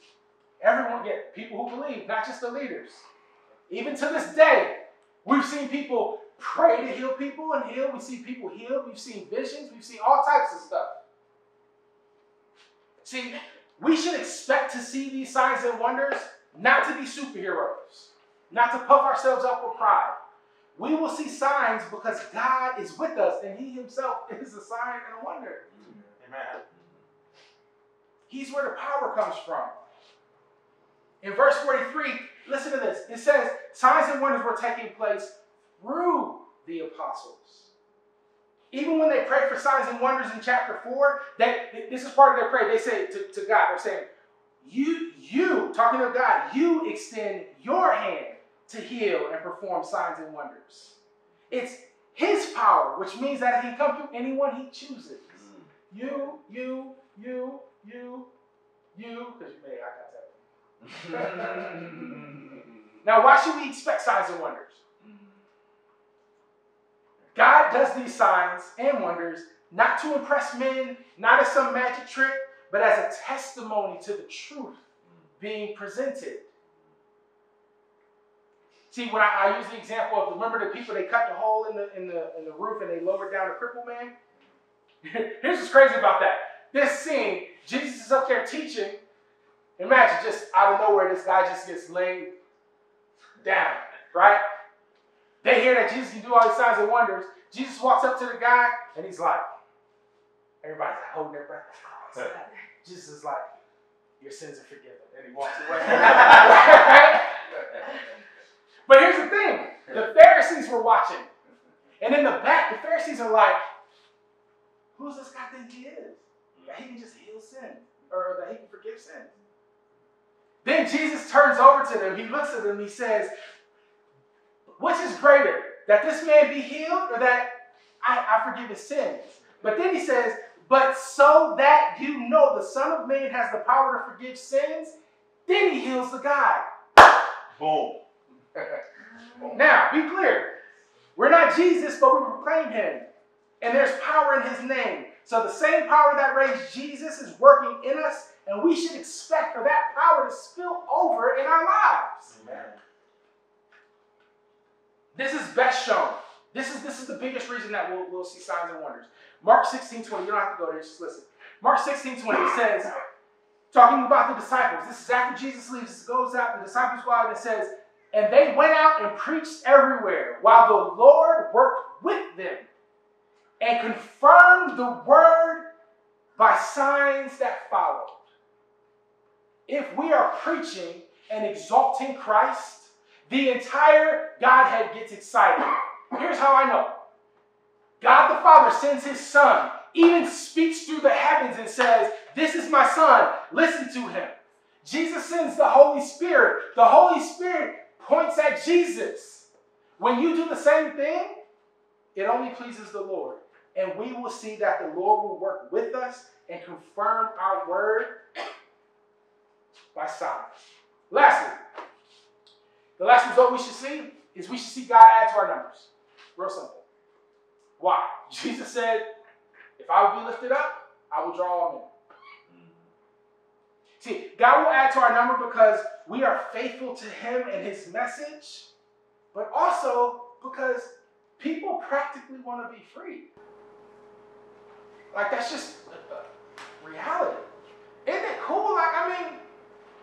Everyone get people who believe, not just the leaders. Even to this day, we've seen people pray to heal people and heal. We see people healed. We've seen visions. We've seen all types of stuff. See, we should expect to see these signs and wonders not to be superheroes, not to puff ourselves up with pride. We will see signs because God is with us and He Himself is a sign and a wonder. Mm-hmm. Amen. He's where the power comes from. In verse 43, listen to this. It says, signs and wonders were taking place through the apostles. Even when they prayed for signs and wonders in chapter 4, they, this is part of their prayer. They say to, to God, they're saying, You, you, talking to God, you extend your hand to heal and perform signs and wonders. It's his power, which means that he can come through anyone he chooses. Mm. You, you, you, you, you, because you may, I got that. Now, why should we expect signs and wonders? God does these signs and wonders not to impress men, not as some magic trick, but as a testimony to the truth being presented. See, when I, I use the example of remember the people they cut the hole in the in the in the roof and they lowered down the crippled man. Here's what's crazy about that. This scene, Jesus is up there teaching. Imagine just out of nowhere, this guy just gets laid down, right? They hear that Jesus can do all these signs and wonders. Jesus walks up to the guy and he's like, everybody's holding their breath. Jesus is like, your sins are forgiven. And he walks away. but here's the thing the Pharisees were watching. And in the back, the Pharisees are like, who's this guy think he is? That he can just heal sin or that he can forgive sin. Then Jesus turns over to them. He looks at them. He says, which is greater, that this man be healed or that I, I forgive his sins? But then he says, but so that you know the Son of Man has the power to forgive sins, then he heals the guy. Boom. Now, be clear. We're not Jesus, but we proclaim him. And there's power in his name. So the same power that raised Jesus is working in us, and we should expect for that power to spill over in our lives. Amen. This is best shown. This is this is the biggest reason that we'll, we'll see signs and wonders. Mark 16, 20. You don't have to go there, just listen. Mark 16, 20, says, talking about the disciples. This is after Jesus leaves, goes out, the disciples go out and it says, and they went out and preached everywhere, while the Lord worked with them and confirmed the word by signs that followed. If we are preaching and exalting Christ, the entire Godhead gets excited. Here's how I know God the Father sends his Son, even speaks through the heavens and says, This is my Son, listen to him. Jesus sends the Holy Spirit. The Holy Spirit points at Jesus. When you do the same thing, it only pleases the Lord. And we will see that the Lord will work with us and confirm our word by signs. Lastly, the last result we should see is we should see God add to our numbers. Real simple. Why? Jesus said, if I will be lifted up, I will draw all men. See, God will add to our number because we are faithful to Him and His message, but also because people practically want to be free. Like, that's just reality. Isn't it cool? Like, I mean,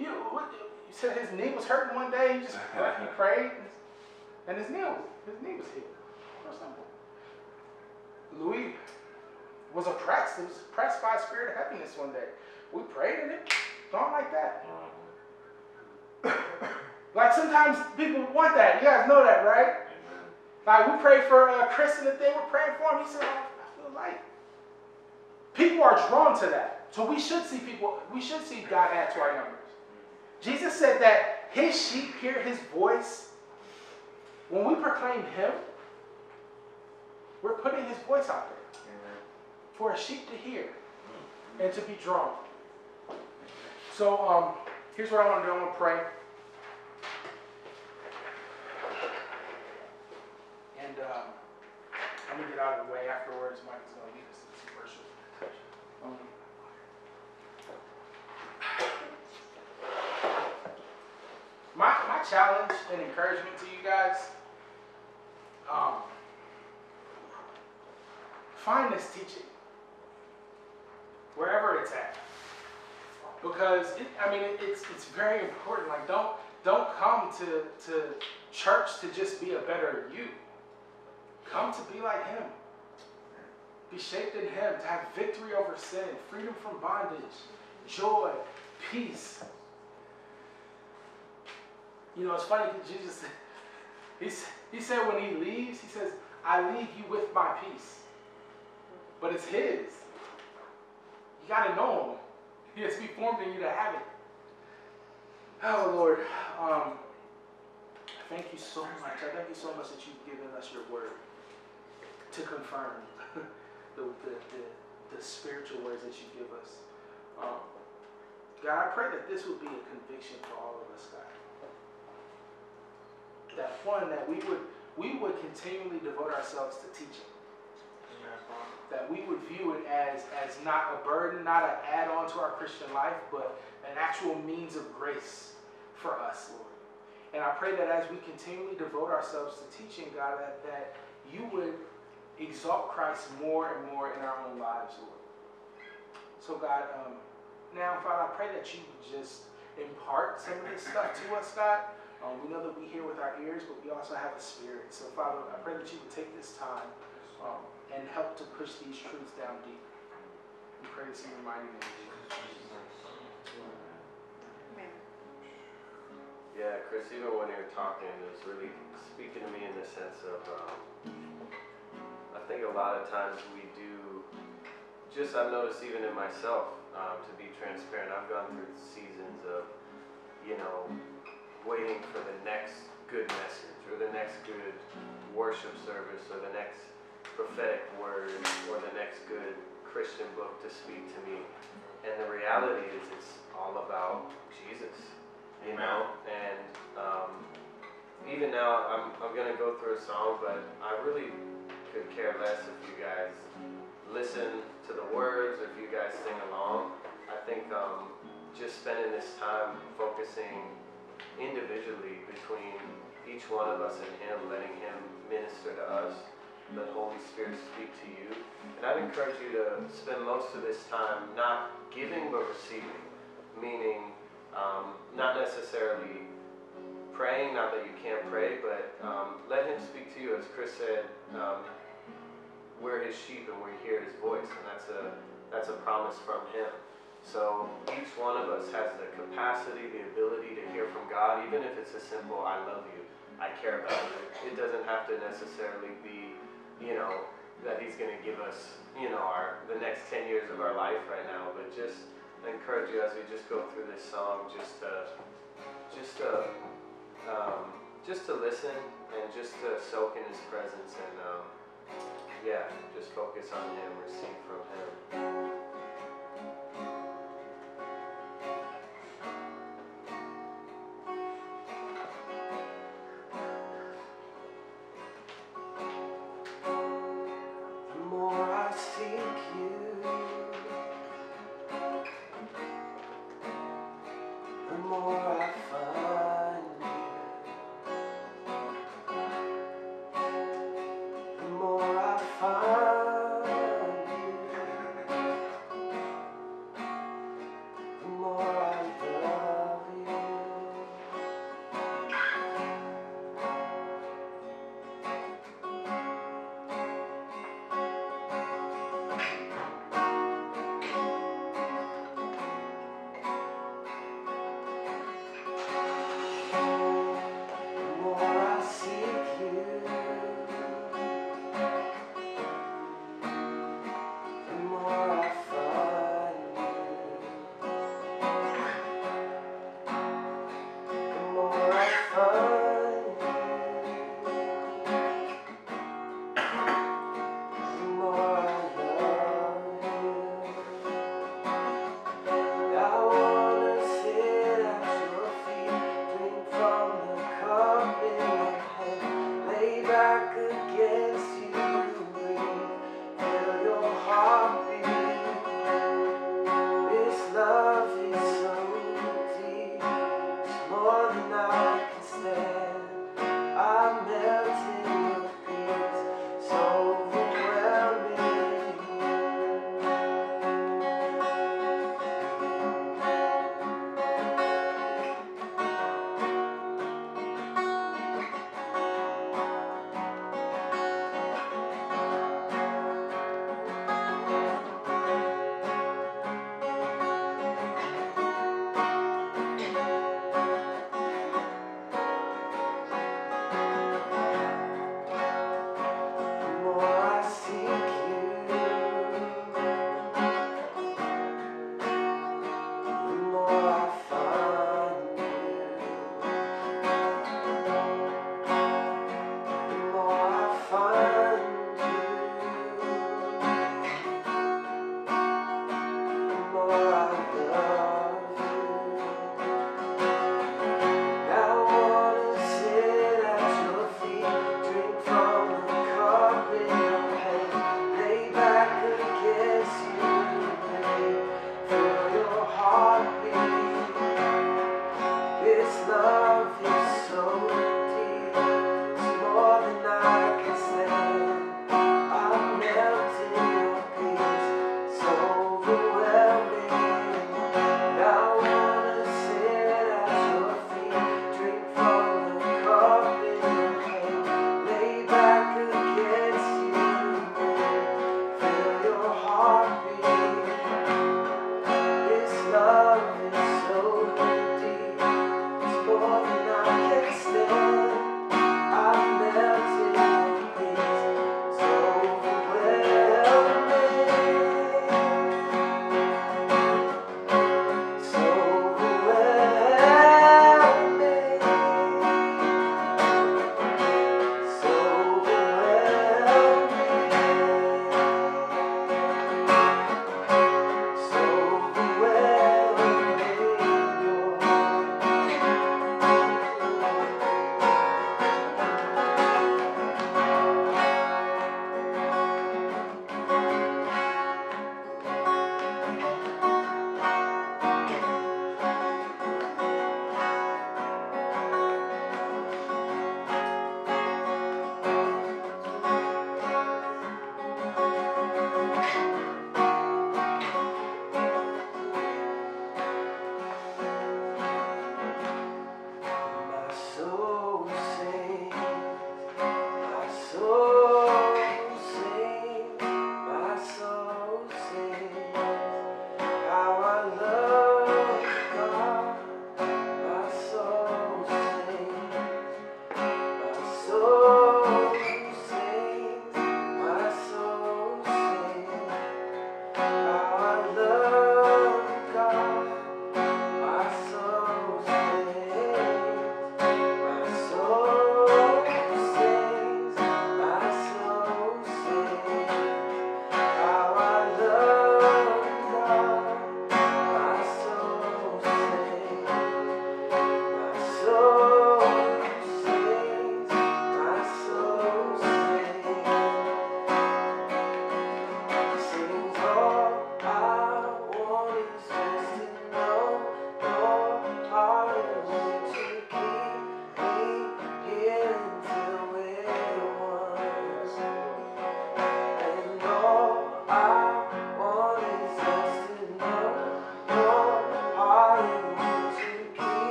you, you said his knee was hurting one day, he just he prayed, and his knee was, his knee was healed. Real simple. Louis was oppressed. He was oppressed by a spirit of heaviness one day. We prayed and it gone like that. like sometimes people want that. You guys know that, right? Like we prayed for uh, Chris and the thing we're praying for him. He said, oh, I feel light. People are drawn to that. So we should see people, we should see God add to our numbers. Jesus said that his sheep hear his voice. When we proclaim him, we're putting his voice out there for a sheep to hear and to be drawn. So um, here's what I want to do. I want to pray. And um, I'm going to get out of the way afterwards. Mike is going to lead us in some worship. Um, my, my challenge and encouragement to you guys um, find this teaching wherever it's at because it, I mean it, it's it's very important. Like don't don't come to to church to just be a better you. Come to be like Him. Be shaped in Him to have victory over sin, freedom from bondage, joy, peace. You know, it's funny that Jesus, he's, he said when he leaves, he says, I leave you with my peace. But it's his. You got to know him. He has to be formed in you to have it. Oh, Lord. Um, thank you so much. I thank you so much that you've given us your word to confirm the, the, the, the spiritual words that you give us. Um, God, I pray that this would be a conviction for all of us, God. That one, that we would we would continually devote ourselves to teaching. That we would view it as as not a burden, not an add-on to our Christian life, but an actual means of grace for us, Lord. And I pray that as we continually devote ourselves to teaching, God, that, that you would exalt Christ more and more in our own lives, Lord. So, God, um, now, Father, I pray that you would just impart some of this stuff to us, God. Um, we know that we hear with our ears, but we also have a spirit. So, Father, I pray that you would take this time um, and help to push these truths down deep. We pray this in mighty name. Yeah, Chris, even when you're talking, it was really speaking to me in the sense of, um, I think a lot of times we do, just I've noticed even in myself, um, to be transparent, I've gone through seasons of, you know, waiting for the next good message or the next good worship service or the next prophetic word or the next good Christian book to speak to me. And the reality is it's all about Jesus you know. And um, even now, I'm I'm gonna go through a song, but I really could care less if you guys listen to the words or if you guys sing along. I think um, just spending this time focusing individually between each one of us and Him, letting Him minister to us, let Holy Spirit speak to you. And I'd encourage you to spend most of this time not giving but receiving, meaning um, not necessarily praying, not that you can't pray, but um, let Him speak to you. As Chris said, um, we're His sheep and we hear His voice, and that's a that's a promise from Him. So each one of us has the capacity, the ability to hear from God, even if it's a simple "I love you," "I care about you." It doesn't have to necessarily be, you know, that He's going to give us, you know, our the next ten years of our life right now, but just encourage you as we just go through this song, just to, just to, um, just to listen and just to soak in His presence and, um, yeah, just focus on Him, receive from Him.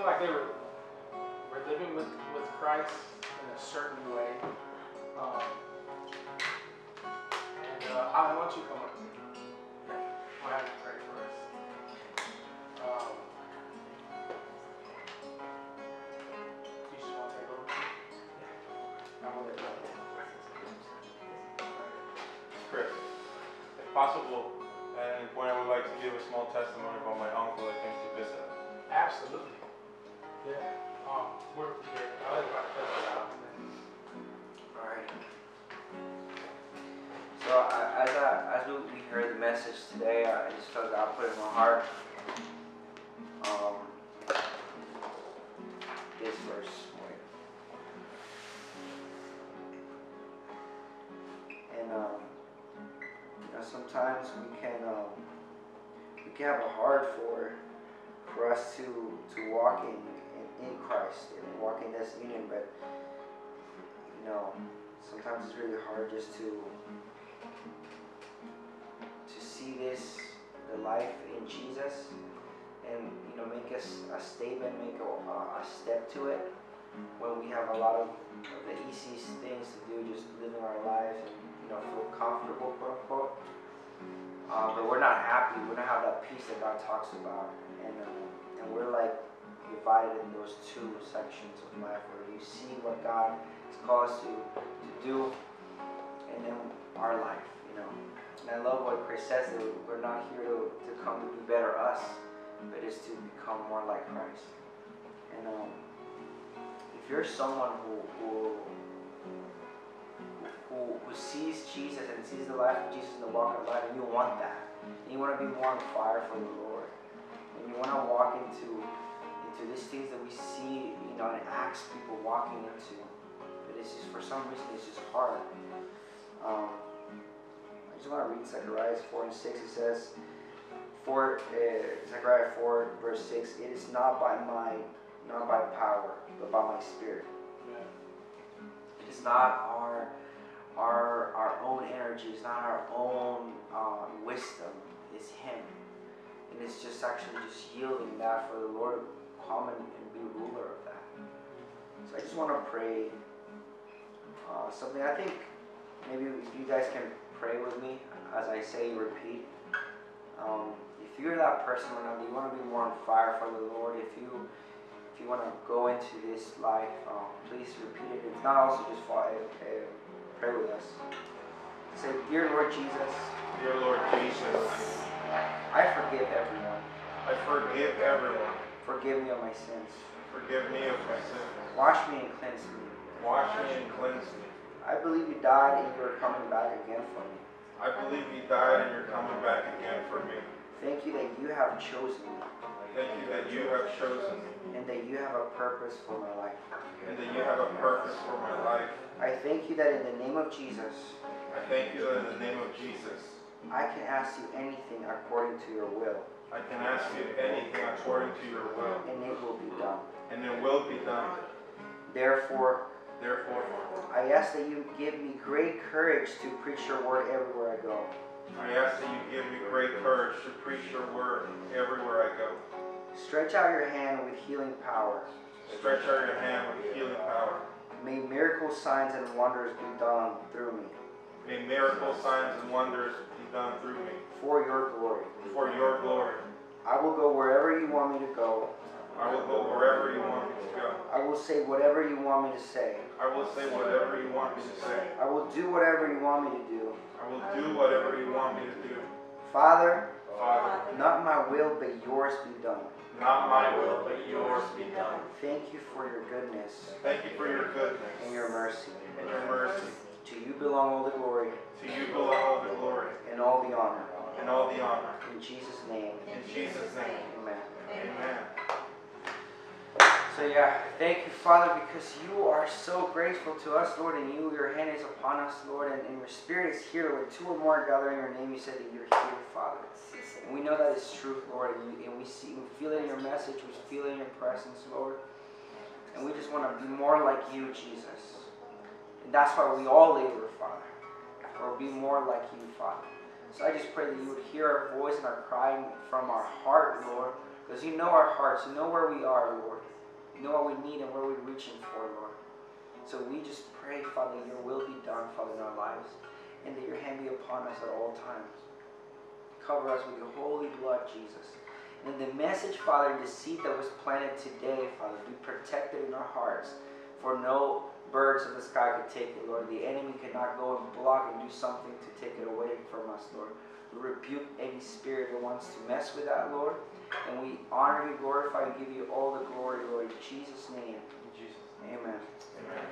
feel like they were, were living with, with Christ in a certain way. Um, and uh, I want you to come up to me. We'll have you pray for us. Um, you want to take over? I'm going to Chris, if possible, and point I would like to give a small testimony about my uncle that came to visit. Absolutely. Yeah. Um, we're, yeah, I was about. Alright. So I, as I as we heard the message today, I just felt God put in my heart. Um, this verse. And um, you know, sometimes we can um, we can have a hard for for us to to walk in Christ and walk in this union, but you know, sometimes it's really hard just to to see this the life in Jesus and you know make us a statement, make a, a step to it when we have a lot of the easiest things to do, just living our lives and you know feel comfortable, quote unquote. Um, but we're not happy. We don't have that peace that God talks about, and uh, and we're like divided in those two sections of life where you see what God has called you to do, and then our life, you know. And I love what Chris says that we're not here to, to come to be better us, but is to become more like Christ. And um, if you're someone who, who who who sees Jesus and sees the life of Jesus in the walk of life, and you want that, and you want to be more on fire for the Lord, and you want to walk into into these things that we see, you know, in Acts people walking into, but it's just for some reason it's just hard. Um, I just want to read Zechariah 4 and 6. It says, for uh, Zechariah 4 verse 6, it is not by my, not by power, but by my spirit. It is not our our our own energy, it's not our own uh, wisdom, it's Him. And it's just actually just yielding that for the Lord and, be ruler of that. So I just want to pray uh, something. I think maybe you guys can pray with me as I say repeat. Um, if you're that person right now, you want to be more on fire for the Lord, if you if you want to go into this life, um, please repeat it. It's not also just fire. Okay, pray with us. Say, dear Lord Jesus, Dear Lord Jesus, I forgive everyone. I forgive everyone. Forgive me of my sins. Forgive me of my sins. Wash me and cleanse me. Wash me and cleanse me. I believe you died and you are coming back again for me. I believe you died and you're coming back again for me. Thank you that you have chosen me Thank you that you have chosen me and that you have a purpose for my life. and that you have a purpose for my life. I thank you that in the name of Jesus, I thank you that in the name of Jesus, I can ask you anything according to your will, I can ask you anything according to your will, and it will be done. and it will be done. Therefore, Therefore, I ask that you give me great courage to preach your word everywhere I go. I ask that you give me great courage to preach your word everywhere I go. Stretch out your hand with healing power. Stretch out your hand with healing power. May miracles, signs, and wonders be done through me May miracles, signs, and wonders be done through me for your glory. for your glory. I will go wherever you want me to go. I will go wherever you want me to go. I will say whatever you want me to say. I will say whatever you want me to say. I will do whatever you want me to do. I will do whatever you want me to do. Father, Father, not my will, but yours be done. not my will, but yours be done. Thank you for your goodness Thank you for your goodness and your mercy. and your mercy. To you belong all the glory To you belong all the glory and all the honor. and all the honor. In Jesus' name, In Jesus' name, amen. amen. So yeah, thank you, Father, because you are so grateful to us, Lord, and you, your hand is upon us, Lord, and, and your spirit is here, Lord. Two or more gather in your name, you said that you're here, Father. And we know that is truth, Lord, and, you, and we see, we feel it in your message, we feel it in your presence, Lord. And we just want to be more like you, Jesus. And that's why we all labor, Father, or be more like you, Father. So I just pray that you would hear our voice and our crying from our heart, Lord, because you know our hearts, you know where we are, Lord. You know what we need and where we're reaching for, Lord. So we just pray, Father, that your will be done, Father, in our lives, and that your hand be upon us at all times. Cover us with your holy blood, Jesus. And the message, Father, the seed that was planted today, Father, be protected in our hearts. For no birds of the sky could take it, Lord. The enemy cannot go and block and do something to take it away from us, Lord. We rebuke any spirit that wants to mess with that, Lord. And we honor you, glorify, and give you all the glory, Lord. In Jesus' name. In Jesus' Amen. Amen.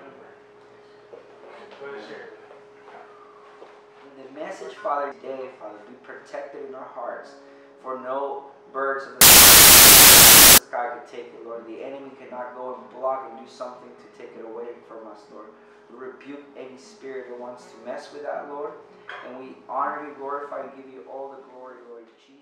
And the message, Father, today, Father, be protected in our hearts. For no birds of the sky could take it, Lord. The enemy cannot go and block and do something to take it away from us, Lord. We rebuke any spirit that wants to mess with that, Lord. And we honor you, glorify, and give you all the glory, Lord Jesus.